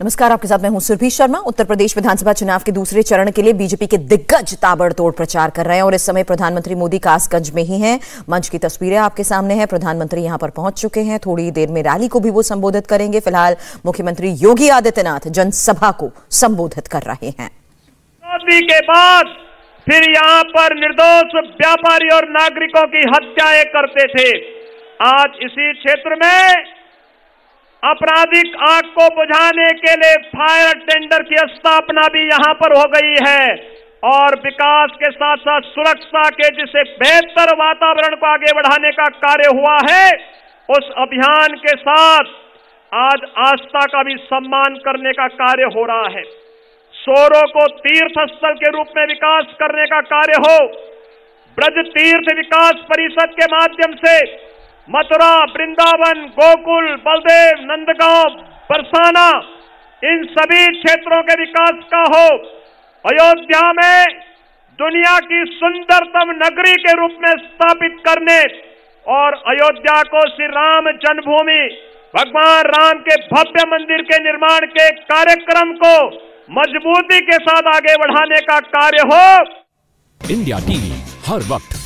नमस्कार, आपके साथ मैं हूँ सुरभि शर्मा। उत्तर प्रदेश विधानसभा चुनाव के दूसरे चरण के लिए बीजेपी के दिग्गज ताबड़तोड़ प्रचार कर रहे हैं और इस समय प्रधानमंत्री मोदी कासगंज में ही हैं। मंच की तस्वीरें आपके सामने हैं। प्रधानमंत्री यहाँ पर पहुँच चुके हैं। थोड़ी देर में रैली को भी वो संबोधित करेंगे। फ़िलहाल मुख्यमंत्री योगी आदित्यनाथ जनसभा को संबोधित कर रहे हैं। के बाद फिर यहाँ पर निर्दोष व्यापारी और नागरिकों की हत्याएँ करते थे। आज इसी क्षेत्र में आपराधिक आग को बुझाने के लिए फायर टेंडर की स्थापना भी यहाँ पर हो गई है और विकास के साथ साथ सुरक्षा के जिसे बेहतर वातावरण को आगे बढ़ाने का कार्य हुआ है, उस अभियान के साथ आज आस्था का भी सम्मान करने का कार्य हो रहा है। सोरों को तीर्थ स्थल के रूप में विकास करने का कार्य हो, ब्रज तीर्थ विकास परिषद के माध्यम से मथुरा, वृंदावन, गोकुल, बलदेव, नंदगांव, बरसाना, इन सभी क्षेत्रों के विकास का हो। अयोध्या में दुनिया की सुंदरतम नगरी के रूप में स्थापित करने और अयोध्या को श्री राम जन्मभूमि, भगवान राम के भव्य मंदिर के निर्माण के कार्यक्रम को मजबूती के साथ आगे बढ़ाने का कार्य हो। इंडिया टीवी, हर वक्त।